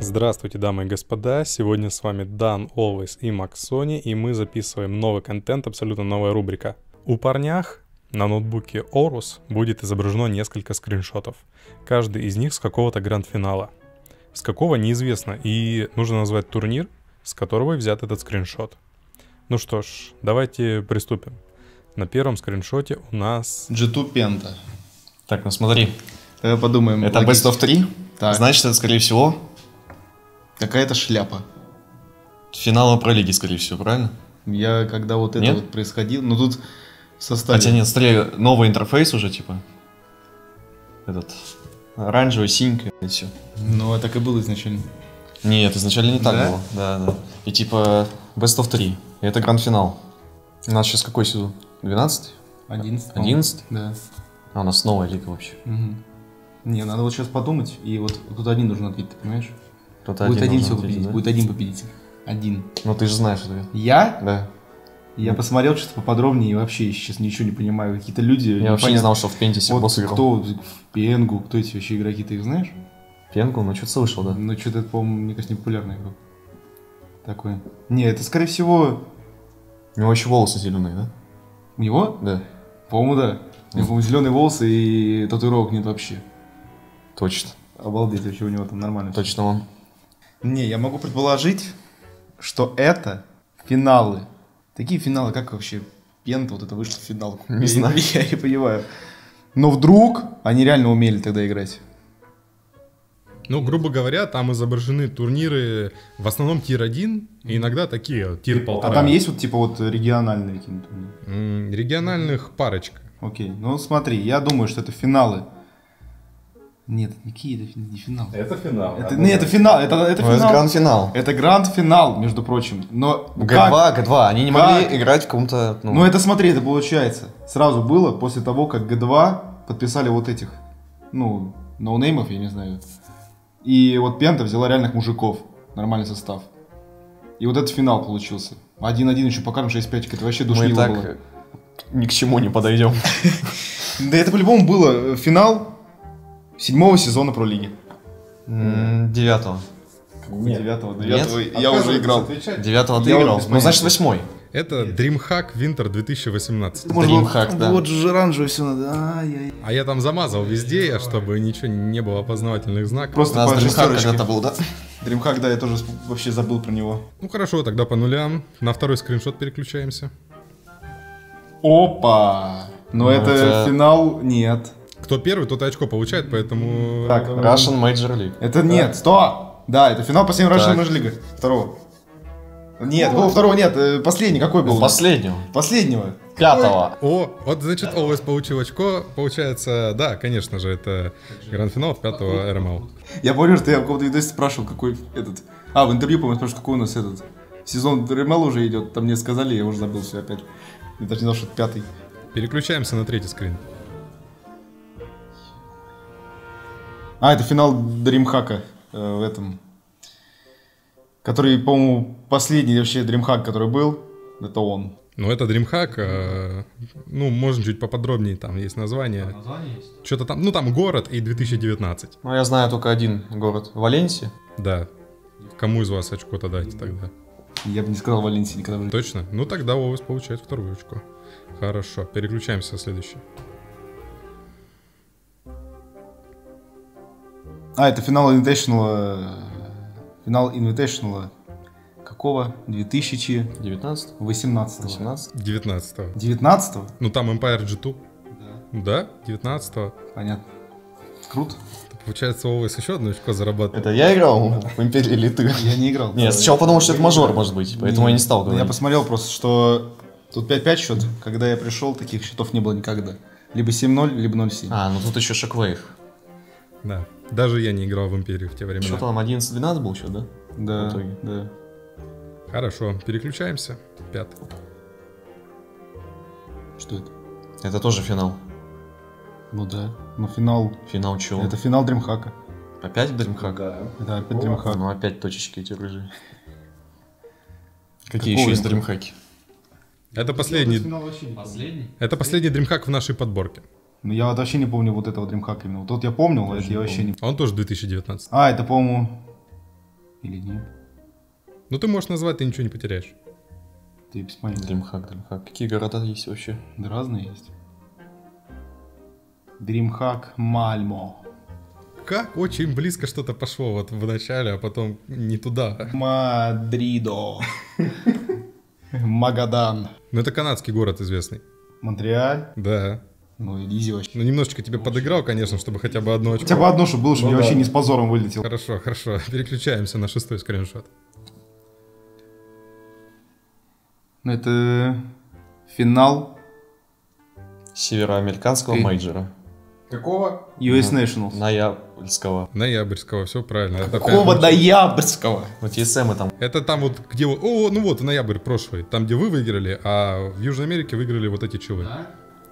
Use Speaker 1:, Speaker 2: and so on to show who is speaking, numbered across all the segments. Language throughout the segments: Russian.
Speaker 1: Здравствуйте, дамы и господа. Сегодня с вами Дан Always и Макс Сони, и мы записываем новый контент, абсолютно новая рубрика. У парнях на ноутбуке Orus будет изображено несколько скриншотов. Каждый из них с какого-то гранд-финала. С какого неизвестно, и нужно назвать турнир, с которого взят этот скриншот. Ну что ж, давайте приступим. На первом скриншоте у нас...
Speaker 2: G2 Penta.
Speaker 3: Так, ну смотри,
Speaker 2: Давай подумаем.
Speaker 3: это
Speaker 2: логично.
Speaker 3: Best of 3,
Speaker 2: Так.
Speaker 3: значит, это, скорее всего,
Speaker 2: Какая-то шляпа.
Speaker 3: финал про лиги, скорее всего, правильно?
Speaker 2: Я когда вот это
Speaker 3: Нет?
Speaker 2: вот происходило, ну тут составе.
Speaker 3: Хотя нет, смотри, новый интерфейс уже, типа, этот, оранжевый, синька и все.
Speaker 2: Ну, так и было изначально.
Speaker 3: Нет, изначально не так
Speaker 2: Да?
Speaker 3: было, да, да. И типа, Best of 3, и это гранд-финал. У нас сейчас какой сезон? 12?
Speaker 2: 11. по-моему.
Speaker 3: 11?
Speaker 2: Да.
Speaker 3: А у нас новая лига вообще.
Speaker 2: Мгм. Не, надо вот сейчас подумать, и вот тут один должен ответить, ты понимаешь?
Speaker 3: Кто-то
Speaker 2: будет один
Speaker 3: должен
Speaker 2: все
Speaker 3: ответить,
Speaker 2: победить,
Speaker 3: да?
Speaker 2: будет один победитель. Один.
Speaker 3: Ну ты же знаешь ответ.
Speaker 2: Я?
Speaker 3: Да.
Speaker 2: Я посмотрел что-то поподробнее и вообще сейчас ничего не понимаю. Какие-то люди...
Speaker 3: Я вообще не знал, что в Пенте
Speaker 2: Вот
Speaker 3: босс играл.
Speaker 2: кто в Пенгу, кто эти вообще игроки, ты их знаешь?
Speaker 3: Пенку, ну что-то слышал, да.
Speaker 2: Ну, что-то по-моему, мне кажется, не популярный игрок. Такой. Не, это, скорее всего,
Speaker 3: У него еще волосы зеленые, да?
Speaker 2: у него?
Speaker 3: Да,
Speaker 2: По-моему, да. У него, по-моему, зеленые волосы и татуировок нет вообще.
Speaker 3: точно.
Speaker 2: Обалдеть, вообще у него там нормально.
Speaker 3: Точно он.
Speaker 2: Не, я могу предположить, что это финалы. Такие финалы, как вообще Пента вот это вышло в финал.
Speaker 3: Не
Speaker 2: я,
Speaker 3: знаю.
Speaker 2: Я не понимаю. Но вдруг они реально умели тогда играть.
Speaker 1: Ну, грубо говоря, там изображены турниры в основном tier-1, и иногда такие,
Speaker 2: tier
Speaker 1: A
Speaker 2: там есть вот типа вот региональные какие-то?
Speaker 1: Региональных парочка.
Speaker 2: Окей, ну смотри, я думаю, что это финалы. Нет, какие это фи- не финалы.
Speaker 1: Это финал.
Speaker 2: Это, не, это финал, это, это
Speaker 3: Ну, это
Speaker 2: финал.
Speaker 3: гранд-финал.
Speaker 2: Это гранд-финал, между прочим. Но как?
Speaker 3: G2, G2, они не могли
Speaker 2: Как?
Speaker 3: играть в каком-то, ну,
Speaker 2: Ну это смотри, это получается. Сразу было после того, как G2 подписали вот этих, ну, ноунеймов, я не знаю. И вот Пента взяла реальных мужиков. Нормальный состав. И вот этот финал получился. 1-1 еще покажем 6-5, это вообще
Speaker 3: мы и
Speaker 2: душливо
Speaker 3: так
Speaker 2: было.
Speaker 3: э, ни к чему не подойдем.
Speaker 2: Да это по-любому было финал седьмого сезона про лиги.
Speaker 3: М, Девятого.
Speaker 2: Девятого,
Speaker 3: Нет?
Speaker 2: девятого я уже играл.
Speaker 3: Девятого ты
Speaker 2: Я вот
Speaker 3: играл?
Speaker 2: без
Speaker 3: Ну, значит, восьмой.
Speaker 1: Это DreamHack Winter 2018.
Speaker 3: Dreamhack, да.
Speaker 2: Вот же оранжевое все надо. Ай-яй.
Speaker 1: А я там замазал везде, чтобы ничего не было опознавательных знаков.
Speaker 3: У
Speaker 2: Просто
Speaker 3: нас
Speaker 2: по
Speaker 3: Dreamhack
Speaker 2: шестерочке.
Speaker 3: когда-то был, да?
Speaker 2: Дримхак, да, я тоже сп- вообще забыл про него.
Speaker 1: Ну хорошо, тогда по нулям. На второй скриншот переключаемся.
Speaker 2: Опа! Но
Speaker 3: Ну,
Speaker 2: это,
Speaker 3: это-
Speaker 2: финал нет.
Speaker 1: Кто первый, тот и очко получает, поэтому...
Speaker 2: Так,
Speaker 3: Russian Major League.
Speaker 2: Это нет, сто! Да, это финал последнего. Russian Major League. Второго. Нет, был второго нет, э, последний какой был?
Speaker 3: Последнего.
Speaker 2: Последнего.
Speaker 3: Пятого.
Speaker 1: О, вот значит, Always получил очко. Получается, да, конечно же, это гранд-финал пятого РМЛ.
Speaker 2: Я помню, что я в каком-то видосе спрашивал, какой этот... А, в интервью, по-моему, спрашивал, какой у нас этот... Сезон РМЛ уже идет, там мне сказали, я уже забыл все опять. Я даже не знал, что это пятый.
Speaker 1: Переключаемся на третий скрин.
Speaker 2: А, это финал Дримхака э, в этом. Который, по-моему, последний вообще Дримхак, который был, это он.
Speaker 1: Ну, это DreamHack. э, ну, можно чуть поподробнее, там есть название. Что-то там, ну, там город и 2019.
Speaker 3: Ну, я знаю только один город. Валенсия.
Speaker 1: Да. Кому из вас очко-то дать тогда?
Speaker 2: Я бы не сказал Валенсии никогда в.
Speaker 1: Точно? Ну, тогда Always получает вторую очко. Хорошо, переключаемся на следующий.
Speaker 2: А, это финал Invitational. Финал Invitational. Какого? 2018.
Speaker 3: 19 18
Speaker 1: 19
Speaker 2: 19
Speaker 1: Ну, там Empire G2. Да, 19
Speaker 2: Понятно. Круто.
Speaker 1: Получается, Always еще одно очко зарабатывает.
Speaker 3: Это я играл в Империи или ты?
Speaker 2: Я не играл.
Speaker 3: Нет, сначала подумал, что это мажор, может быть, поэтому я не стал
Speaker 2: Ну, Я
Speaker 3: говорить.
Speaker 2: посмотрел просто, что тут 5-5 счет. Когда я пришел, таких счетов не было никогда. Либо 7-0, либо 0-7.
Speaker 3: А, ну тут еще Шоквейв.
Speaker 1: Да. Даже я не играл в Империю в те времена.
Speaker 3: Что там, 11-12 был счет, да?
Speaker 2: да,
Speaker 3: в итоге.
Speaker 2: да.
Speaker 1: Хорошо, переключаемся. Пятый.
Speaker 2: Что это?
Speaker 3: Это тоже финал.
Speaker 2: Ну да. Ну финал.
Speaker 3: Финал чего?
Speaker 2: Это финал Дримхака.
Speaker 3: Опять Dreamhack?
Speaker 2: Это опять Дримхак.
Speaker 3: Ну опять точечки эти рыжие. Какие
Speaker 2: Какого
Speaker 3: еще есть дримхаки?
Speaker 1: Это последний,
Speaker 4: Последний?
Speaker 1: это последний дримхак в нашей подборке.
Speaker 2: Ну я вот вообще не помню вот этого Дримхака именно. Вот тот я помнил, а это я вообще не
Speaker 1: Он тоже 2019.
Speaker 2: А, это, по-моему... Или нет?
Speaker 1: Ну ты можешь назвать, ты ничего не потеряешь.
Speaker 2: Ты без понятия.
Speaker 3: Дримхак, дримхак. Какие города есть вообще?
Speaker 2: Да разные есть. Дримхак Мальмо.
Speaker 1: Как очень близко что-то пошло вот в начале, а потом не туда.
Speaker 2: Мадридо. Магадан.
Speaker 1: Ну это канадский город известный.
Speaker 2: Монреаль.
Speaker 1: Да.
Speaker 2: Ну, изи вообще.
Speaker 1: Ну немножечко тебе подыграл, конечно, чтобы хотя бы одно очко.
Speaker 2: Хотя бы одно, чтобы было, чтобы
Speaker 3: Ну
Speaker 2: я
Speaker 3: да.
Speaker 2: вообще не с позором вылетел.
Speaker 1: Хорошо, хорошо. Переключаемся на шестой скриншот.
Speaker 2: Ну, это финал
Speaker 3: Североамериканского
Speaker 2: Ты-
Speaker 3: мейджора.
Speaker 2: Какого? US Nationals.
Speaker 3: Ноябрьского.
Speaker 1: Ноябрьского, все правильно. Это,
Speaker 2: Какого
Speaker 1: прям-
Speaker 2: ноябрьского?
Speaker 3: Вот ESM там.
Speaker 1: это там вот, где... О, ну вот, ноябрь прошлый. Там, где вы выиграли, а в Южной Америке выиграли вот эти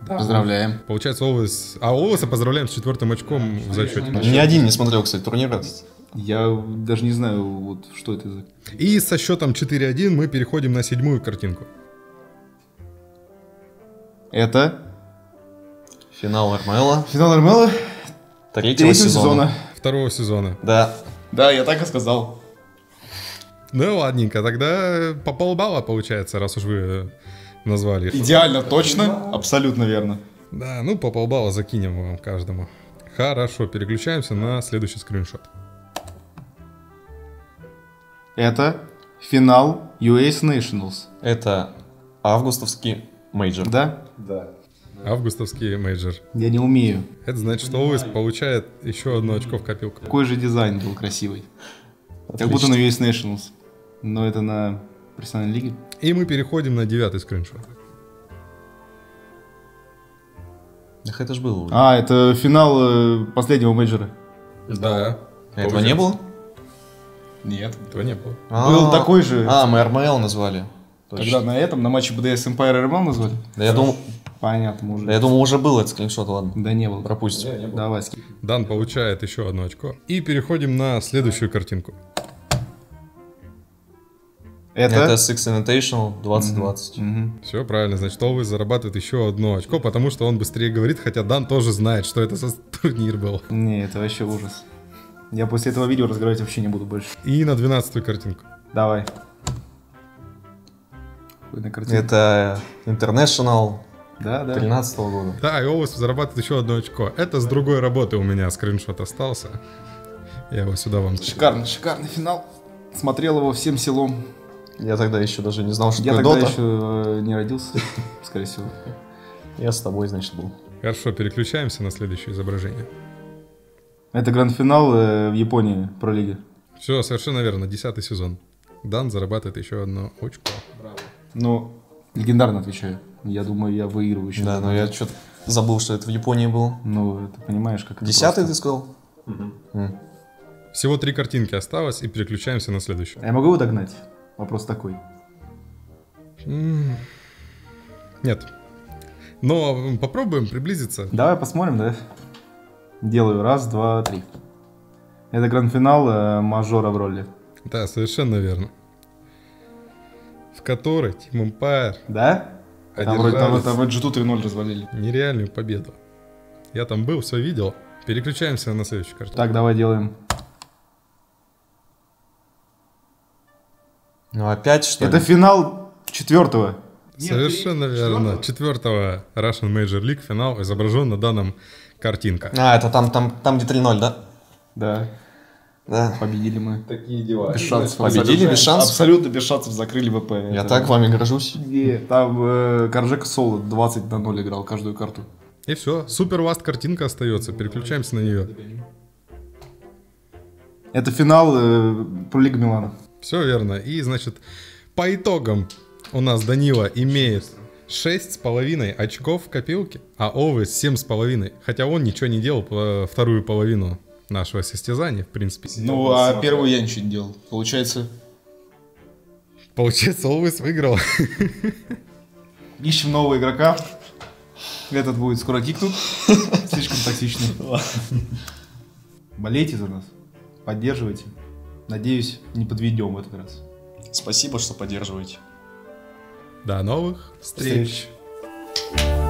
Speaker 1: чилы.
Speaker 2: Поздравляем.
Speaker 1: Получается, Овес... А Овеса поздравляем с четвертым очком в зачете.
Speaker 3: Ни один не смотрел, кстати, турнир этот.
Speaker 2: Я даже не знаю, вот что это за...
Speaker 1: И со счетом 4-1 мы переходим на седьмую картинку.
Speaker 2: Это
Speaker 3: Финал РМЛ
Speaker 2: финал Армела
Speaker 3: третьего,
Speaker 2: третьего
Speaker 3: сезона.
Speaker 2: сезона.
Speaker 1: Второго сезона.
Speaker 3: Да.
Speaker 2: Да, я так и сказал.
Speaker 1: Ну ладненько, тогда по полбалла получается, раз уж вы э, назвали.
Speaker 2: Идеально, точно, абсолютно верно.
Speaker 1: Да, ну по полбалла закинем вам каждому. Хорошо, переключаемся на следующий скриншот.
Speaker 2: Это финал US Nationals.
Speaker 3: Это августовский мейджор.
Speaker 2: Да?
Speaker 1: Августовский мейджор.
Speaker 2: Я не умею.
Speaker 1: Это значит, что Always получает еще одно очко в копилку.
Speaker 2: Какой же дизайн был красивый. Как будто на US Nationals. Но это на профессиональной лиге.
Speaker 1: И мы переходим на девятый скриншот.
Speaker 3: Ах, это ж было. уже.
Speaker 2: А, это финал э, последнего мейджора.
Speaker 1: Да.
Speaker 3: Этого не было?
Speaker 2: Нет.
Speaker 1: Этого не было.
Speaker 2: Был такой же.
Speaker 3: А, мы РМЛ назвали.
Speaker 2: Когда на этом, на матче BDS Empire RML назвали?
Speaker 3: Да я думал,
Speaker 2: Понятно, может.
Speaker 3: да я думал, уже был этот скриншот, ладно.
Speaker 2: Да не было.
Speaker 3: Пропустим.
Speaker 2: Давай, скип.
Speaker 1: Дан получает еще одно очко. И переходим на следующую картинку.
Speaker 2: Это?
Speaker 3: Это Six Invitational 2020.
Speaker 2: Мгм.
Speaker 1: Все правильно, значит, Овес зарабатывает еще одно очко, потому что он быстрее говорит, хотя Дан тоже знает, что это за турнир был.
Speaker 2: Не, это вообще ужас. Я после этого видео разговаривать вообще не буду больше.
Speaker 1: И на двенадцатую картинку.
Speaker 2: Давай.
Speaker 3: Это International
Speaker 2: Да, да.
Speaker 3: 13 года.
Speaker 1: Да, и Овес зарабатывает еще одно очко. Это с другой работы у меня скриншот остался. Я его сюда вам...
Speaker 2: Шикарный, шикарный финал. Смотрел его всем селом.
Speaker 3: Я тогда еще даже не знал, что
Speaker 2: Я
Speaker 3: такое
Speaker 2: тогда
Speaker 3: Dota.
Speaker 2: еще э, не родился, скорее всего.
Speaker 3: Я с тобой, значит, был.
Speaker 1: Хорошо, переключаемся на следующее изображение.
Speaker 2: Это гранд-финал э, в Японии про лиги.
Speaker 1: Все, совершенно верно, десятый сезон. Дан зарабатывает еще одно очко.
Speaker 2: Ну, легендарно отвечаю. Я думаю, я выигрываю еще.
Speaker 3: Да, но я что-то забыл, что это в Японии было.
Speaker 2: Ну, ты понимаешь, как это
Speaker 3: Десятый ты сказал? М.
Speaker 1: Всего три картинки осталось, и переключаемся на следующую.
Speaker 2: А я могу его догнать? Вопрос такой.
Speaker 1: Нет. Но попробуем приблизиться.
Speaker 2: Давай посмотрим, да? Делаю. Раз, два, три. Это гранд-финал э, мажора в роли.
Speaker 1: Да, совершенно верно. В которой Team Empire
Speaker 2: Да? Там вроде там, там G2 3-0 развалили.
Speaker 1: нереальную победу. Я там был, все видел. Переключаемся на следующую карту.
Speaker 2: Так, давай делаем.
Speaker 3: Ну опять что
Speaker 2: Это
Speaker 3: ли?
Speaker 2: финал четвертого.
Speaker 1: Совершенно верно. Четвертого Russian Major League финал изображен на данном картинка.
Speaker 3: А, это там, там, там где 3-0, да?
Speaker 2: Да,
Speaker 3: Да.
Speaker 2: победили мы.
Speaker 4: Такие дела.
Speaker 2: Без шансов.
Speaker 3: Победили
Speaker 2: Абсолютно-
Speaker 3: без шансов?
Speaker 2: Абсолютно без шансов закрыли ВП.
Speaker 3: Я
Speaker 2: Это-
Speaker 3: так вами горжусь.
Speaker 2: Не, Там э, Коржека Соло 20 на 0 играл каждую карту.
Speaker 1: И все, супер васт картинка остается. Переключаемся на нее.
Speaker 2: Это финал э, про Лигу Милана.
Speaker 1: Все верно. И, значит, по итогам у нас Данила имеет 6,5 очков в копилке, а Овес 7,5. Хотя он ничего не делал по вторую половину нашего состязания, в принципе.
Speaker 2: Ну, а первую я ничего не делал. Получается,
Speaker 1: Получается, Овес выиграл.
Speaker 2: ищем нового игрока. Этот будет скоро кикнут. Слишком токсичный. Болейте за нас. Поддерживайте. Надеюсь, не подведем в этот раз.
Speaker 3: Спасибо, что поддерживаете.
Speaker 1: До новых встреч.
Speaker 2: Встреч.